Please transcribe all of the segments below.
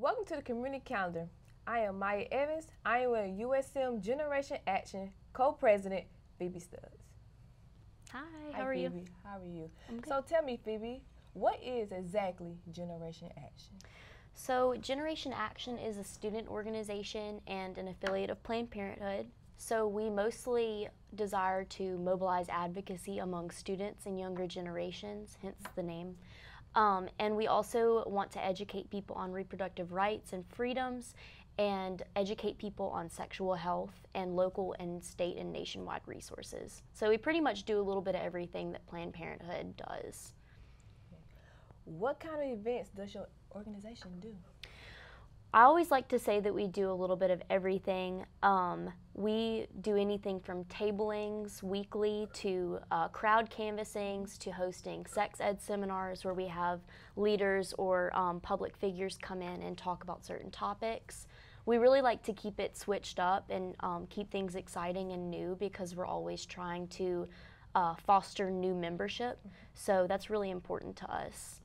Welcome to the Community Calendar. I am Mya Evans. I am with USM Generation Action co-president Phoebe Stutts. Hi, Hi, how are you? Phoebe. How are you? So tell me, Phoebe, what is exactly Generation Action? So, Generation Action is a student organization and an affiliate of Planned Parenthood. So, we mostly desire to mobilize advocacy among students and younger generations, hence the name. Um, and we also want to educate people on reproductive rights and freedoms and educate people on sexual health and local and state and nationwide resources. So, we pretty much do a little bit of everything that Planned Parenthood does. What kind of events does your organization do? I always like to say that we do a little bit of everything. Um, we do anything from tablings weekly to uh, crowd canvassings to hosting sex ed seminars where we have leaders or um, public figures come in and talk about certain topics. We really like to keep it switched up and um, keep things exciting and new because we're always trying to uh, foster new membership. So that's really important to us.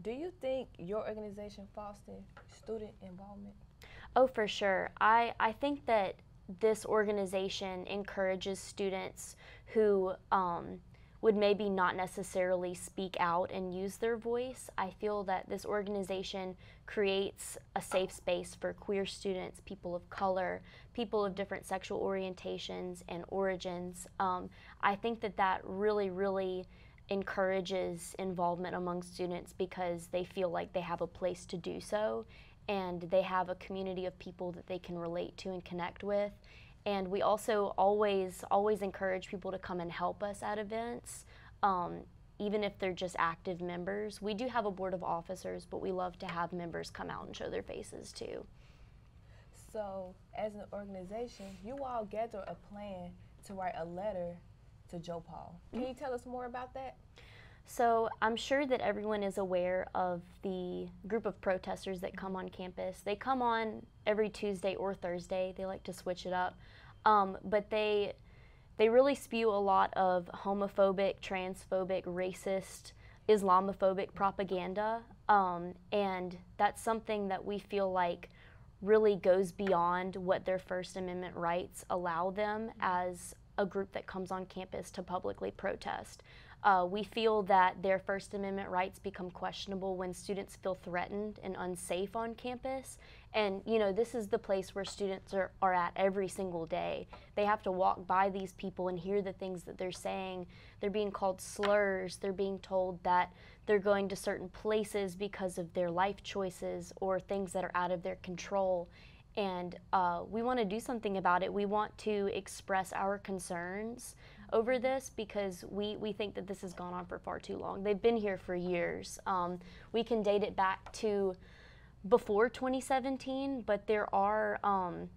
Do you think your organization fosters student involvement? Oh, for sure. I, I think that this organization encourages students who um, would maybe not necessarily speak out and use their voice. I feel that this organization creates a safe space for queer students, people of color, people of different sexual orientations and origins. Um, I think that that really, really encourages involvement among students because they feel like they have a place to do so and they have a community of people that they can relate to and connect with. And we also always, always encourage people to come and help us at events, um, even if they're just active members. We do have a board of officers, but we love to have members come out and show their faces too. So, as an organization, you all gather a plan to write a letter to Joe Paul. Can you tell us more about that? So I'm sure that everyone is aware of the group of protesters that come on campus. They come on every Tuesday or Thursday. They like to switch it up, um, but they they really spew a lot of homophobic, transphobic, racist, Islamophobic propaganda, um, and that's something that we feel like really goes beyond what their First Amendment rights allow them as a group that comes on campus to publicly protest. Uh, we feel that their First Amendment rights become questionable when students feel threatened and unsafe on campus. And, you know, this is the place where students are, are at every single day. They have to walk by these people and hear the things that they're saying. They're being called slurs. They're being told that they're going to certain places because of their life choices or things that are out of their control and uh, we want to do something about it. We want to express our concerns over this because we, we think that this has gone on for far too long. They've been here for years. Um, we can date it back to before 2017, but there are um,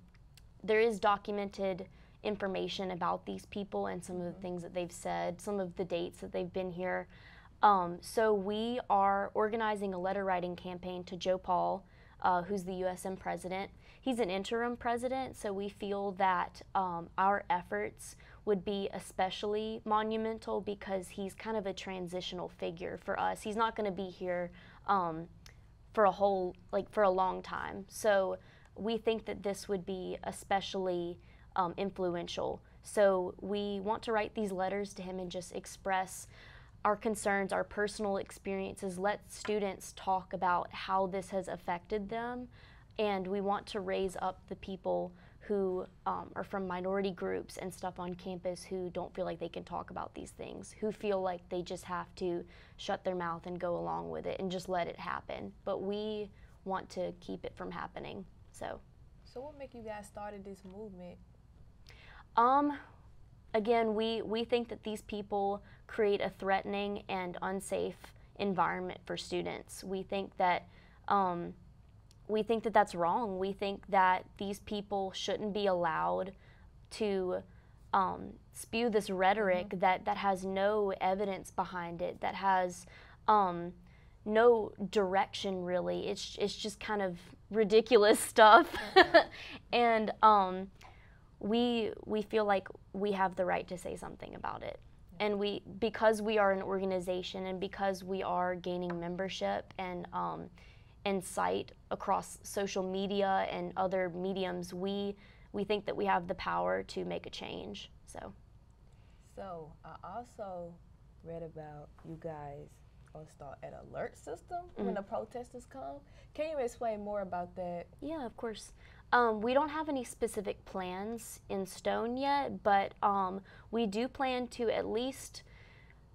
there is documented information about these people and some of the things that they've said, some of the dates that they've been here. Um, so we are organizing a letter writing campaign to Joe Paul, uh, who's the USM president he's an interim president, so we feel that um, our efforts would be especially monumental because he's kind of a transitional figure for us. He's not going to be here um, for a whole, like for a long time. So we think that this would be especially um, influential. So we want to write these letters to him and just express our concerns, our personal experiences, let students talk about how this has affected them and we want to raise up the people who um, are from minority groups and stuff on campus who don't feel like they can talk about these things, who feel like they just have to shut their mouth and go along with it and just let it happen. But we want to keep it from happening. So. So what made you guys started this movement? Um, again, we we think that these people create a threatening and unsafe environment for students. We think that. Um, we think that that's wrong. We think that these people shouldn't be allowed to um, spew this rhetoric mm-hmm. that, that has no evidence behind it, that has um, no direction really. It's, it's just kind of ridiculous stuff. and um, we, we feel like we have the right to say something about it. And we, because we are an organization and because we are gaining membership and um, and cite across social media and other mediums, we we think that we have the power to make a change. So. So I also read about you guys gonna start an alert system mm-hmm. when the protesters come. Can you explain more about that? Yeah, of course. Um, we don't have any specific plans in stone yet, but um, we do plan to at least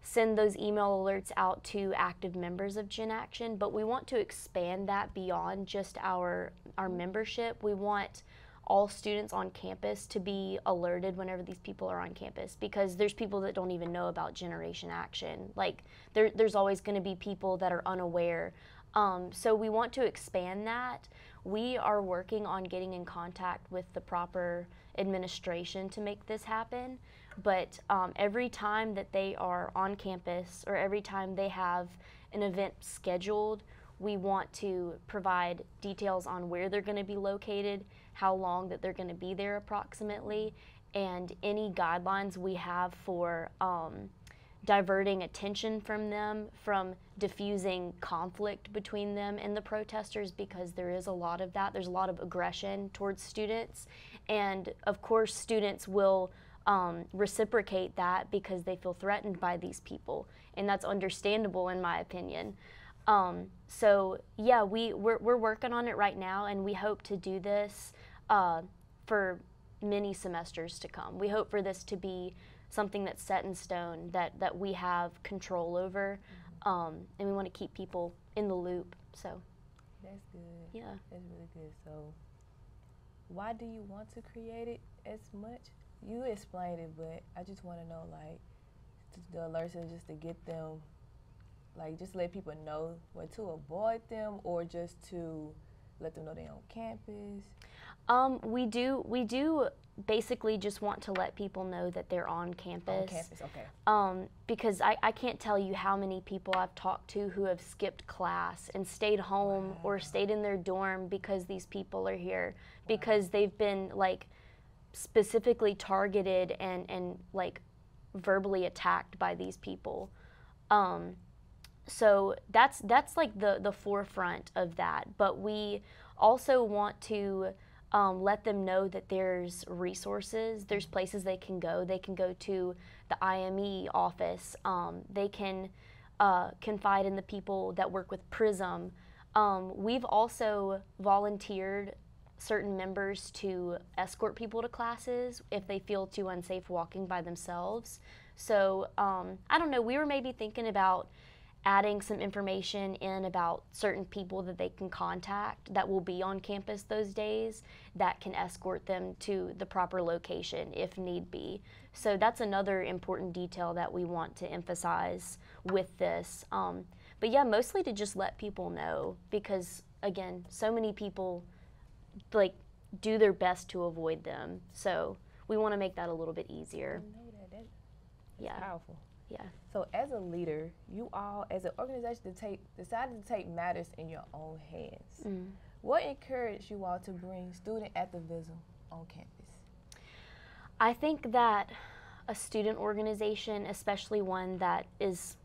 send those email alerts out to active members of Gen Action, but we want to expand that beyond just our our membership. We want all students on campus to be alerted whenever these people are on campus because there's people that don't even know about Generation Action. Like there, there's always going to be people that are unaware. Um, so we want to expand that. We are working on getting in contact with the proper administration to make this happen. But um, every time that they are on campus or every time they have an event scheduled, we want to provide details on where they're going to be located, how long that they're going to be there approximately, and any guidelines we have for um, diverting attention from them, from diffusing conflict between them and the protesters, because there is a lot of that. There's a lot of aggression towards students. And of course, students will um, reciprocate that because they feel threatened by these people. And that's understandable, in my opinion. Um, so yeah, we we're, we're working on it right now, and we hope to do this uh, for many semesters to come. We hope for this to be something that's set in stone that that we have control over, mm-hmm. um, and we want to keep people in the loop. So that's good. Yeah, that's really good. So why do you want to create it as much? You explained it, but I just want to know like the alerts and just to get them like just let people know what to avoid them or just to let them know they're on campus? Um, we do we do basically just want to let people know that they're on campus. On campus, okay. Um, because I, I can't tell you how many people I've talked to who have skipped class and stayed home wow. or stayed in their dorm because these people are here wow. because they've been like specifically targeted and and like verbally attacked by these people. Um, so that's that's like the the forefront of that. But we also want to um, let them know that there's resources there's places they can go. They can go to the IME office. Um, they can uh, confide in the people that work with prism. Um, we've also volunteered certain members to escort people to classes if they feel too unsafe walking by themselves. So um, i don't know we were maybe thinking about adding some information in about certain people that they can contact that will be on campus those days that can escort them to the proper location if need be. So that's another important detail that we want to emphasize with this. Um, but yeah, mostly to just let people know because again, so many people like do their best to avoid them. So we want to make that a little bit easier. yeah. powerful. Yeah. So as a leader, you all, as an organization, to take, decided to take matters in your own hands. Mm. What encouraged you all to bring student activism on campus? I think that a student organization, especially one that is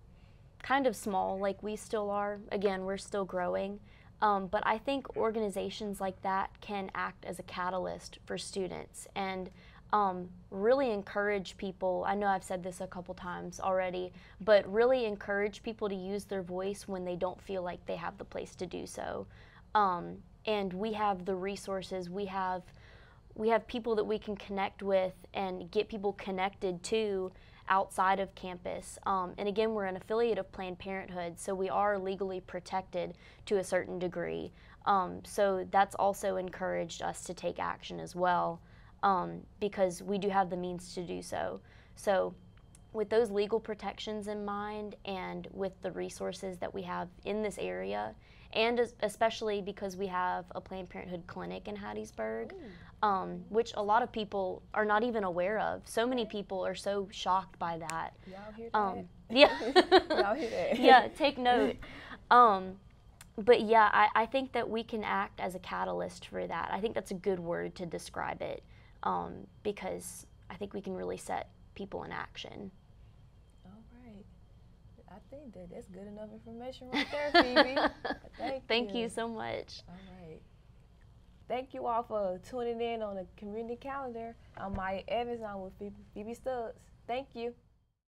kind of small, like we still are, again, we're still growing. Um, but I think organizations like that can act as a catalyst for students. And um, really encourage people. I know I've said this a couple times already, but really encourage people to use their voice when they don't feel like they have the place to do so. Um, and we have the resources. We have we have people that we can connect with and get people connected to outside of campus. Um, and again, we're an affiliate of Planned Parenthood, so we are legally protected to a certain degree. Um, so that's also encouraged us to take action as well um, because we do have the means to do so. So, with those legal protections in mind and with the resources that we have in this area, and especially because we have a Planned Parenthood clinic in Hattiesburg, um, which a lot of people are not even aware of. So many people are so shocked by that. Y'all hear that? Um, yeah. Y'all hear that? yeah, take note. Um, but yeah, I, I think that we can act as a catalyst for that. I think that's a good word to describe it um, because I think we can really set people in action. All right. I think that that's good enough information right there, Phoebe. Thank, Thank you. you so much. All right. Thank you all for tuning in on the community calendar. I'm Mya Evans. I'm with Phoebe, Phoebe Stutts. Thank you.